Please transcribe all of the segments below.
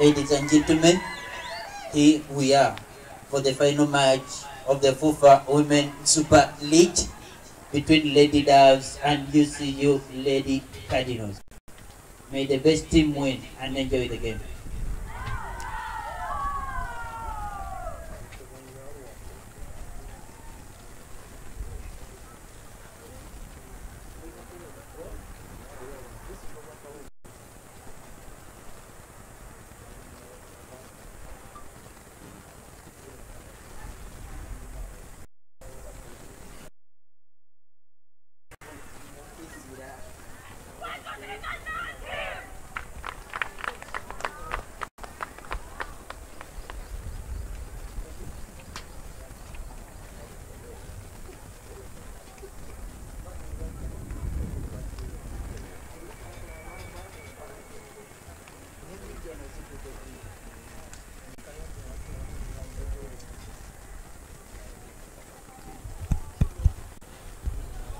Ladies and gentlemen, here we are for the final match of the FUFA Women Super League between Lady Doves and UCU Lady Cardinals. May the best team win and enjoy the game.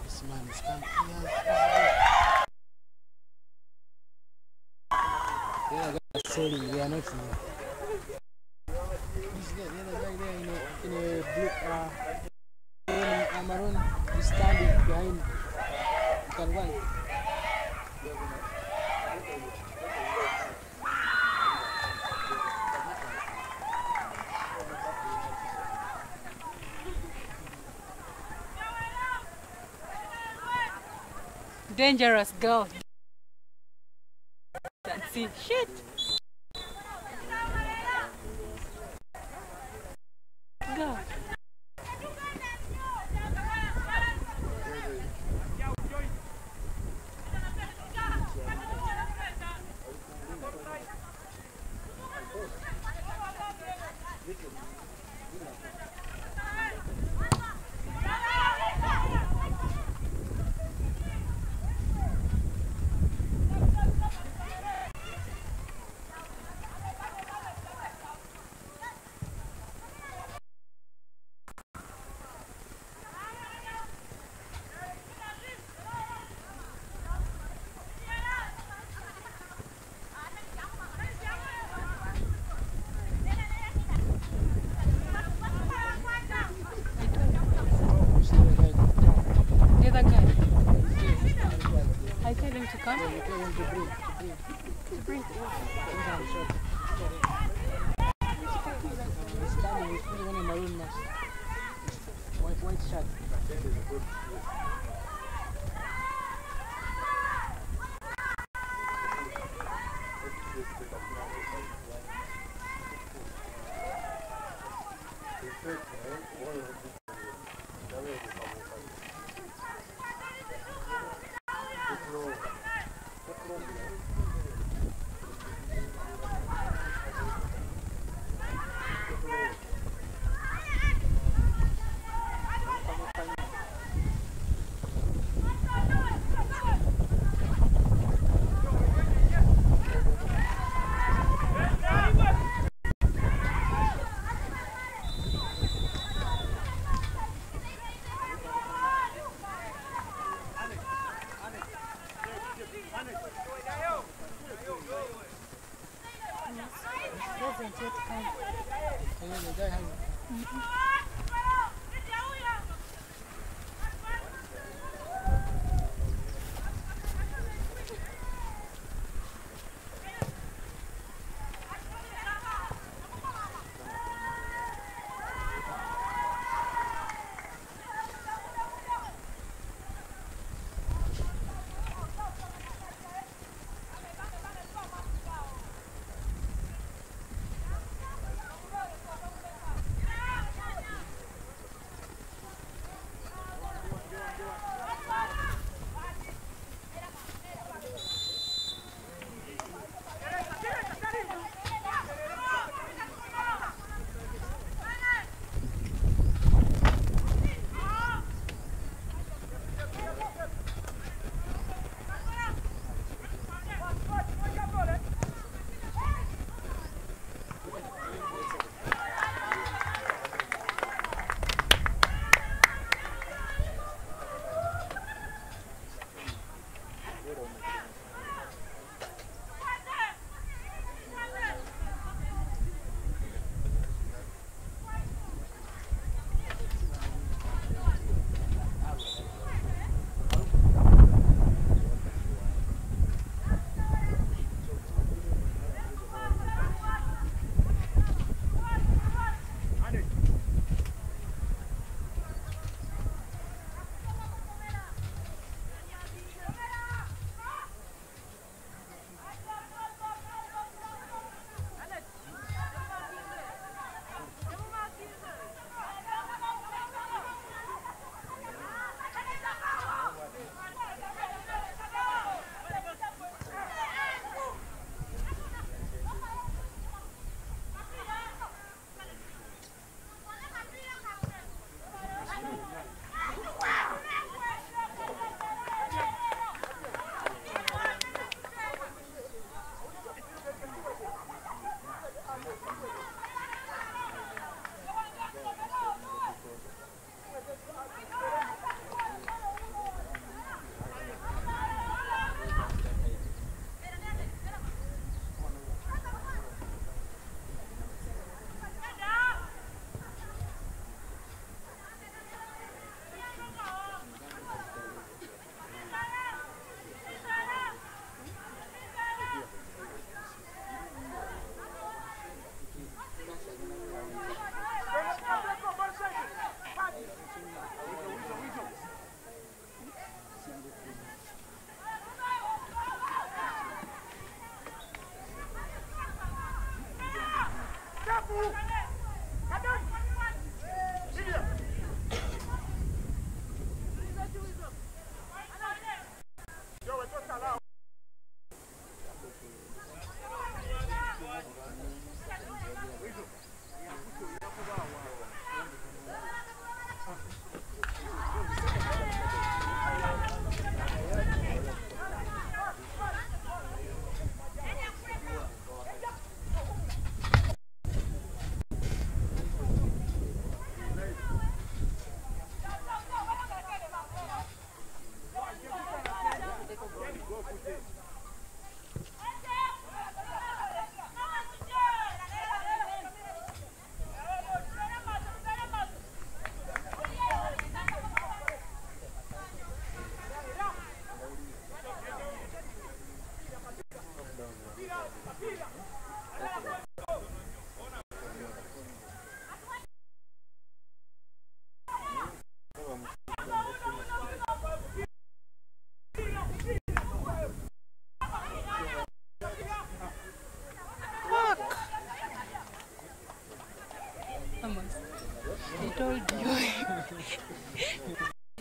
This man is come here. The other guy is. We are not here. This guy, the other guy there in a, in a blue, uh, in a maroon, is standing behind. You can run. Dangerous girl. That's it. Shit. Go. The other guy. I tell him to come. Him to bring, to bring. To bring. He's Dành cho 看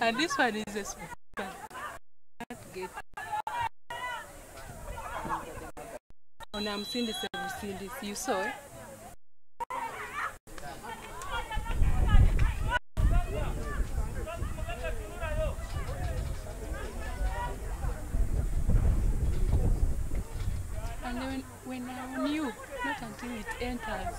and this one is a. Can't get. On hamsini seventy, you saw eh? And when, when I knew, not until it enters.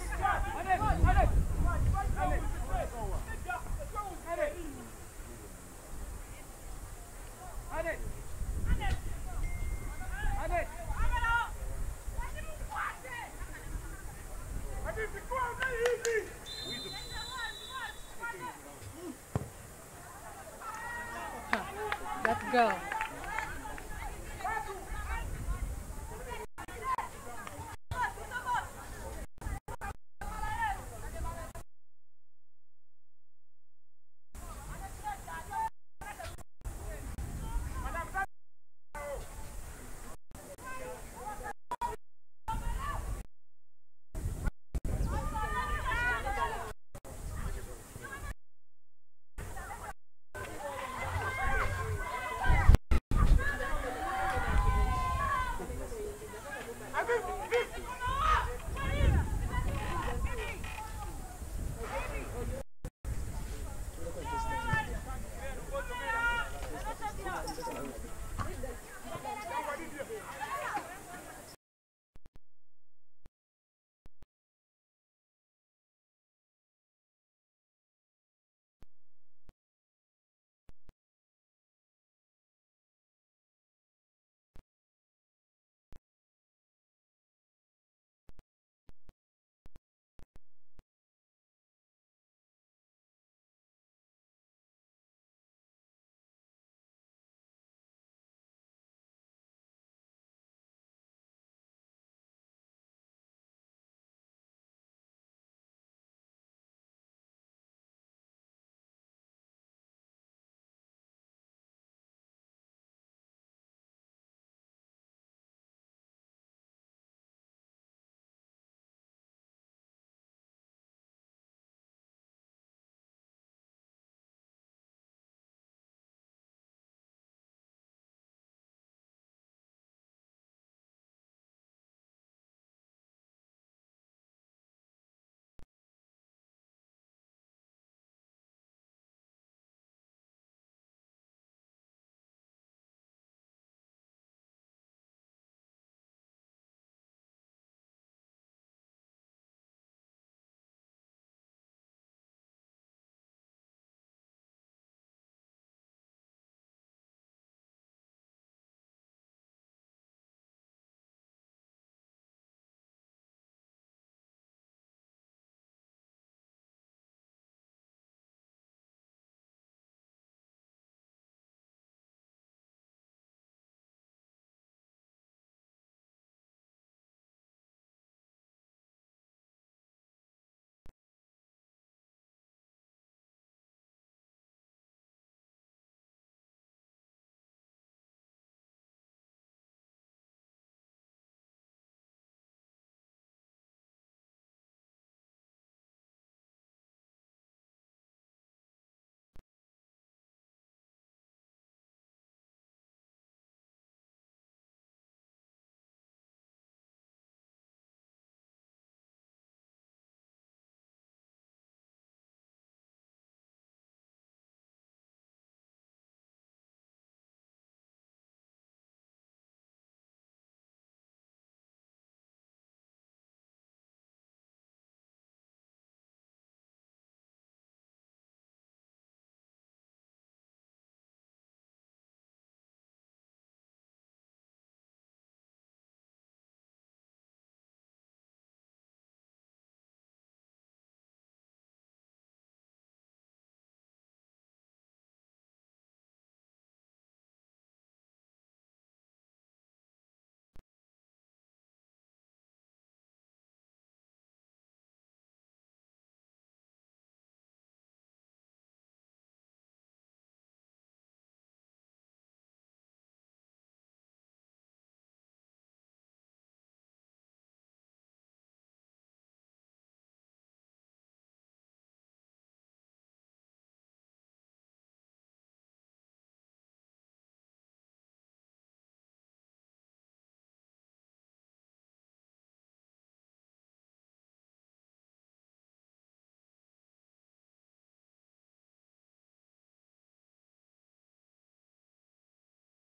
Girl.